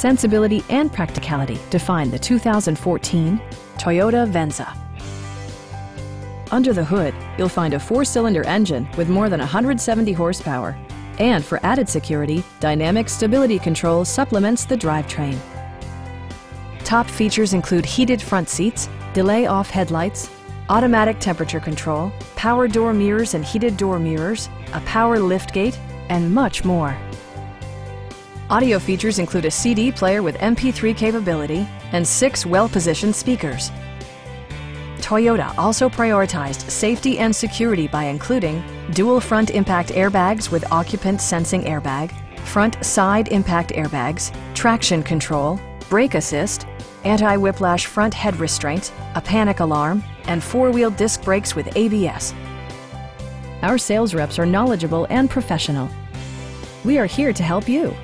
Sensibility and practicality define the 2014 Toyota Venza. Under the hood, you'll find a four-cylinder engine with more than 170 horsepower. And for added security, Dynamic Stability Control supplements the drivetrain. Top features include heated front seats, delay-off headlights, automatic temperature control, power door mirrors and heated door mirrors, a power liftgate, and much more. Audio features include a CD player with MP3 capability and six well-positioned speakers. Toyota also prioritized safety and security by including dual front impact airbags with occupant sensing airbag, front side impact airbags, traction control, brake assist, anti-whiplash front head restraints, a panic alarm, and four-wheel disc brakes with ABS. Our sales reps are knowledgeable and professional. We are here to help you.